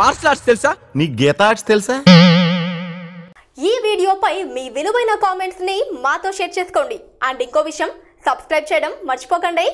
Martial arts తెలుసా? నీ గీత arts తెలుసా? ఈ వీడియోపై మీ విలువైన కామెంట్స్ని మాతో షేర్ చేసుకోండి. అండ్ ఇంకో విషయం సబ్స్క్రైబ్ చేయడం మర్చిపోకండి.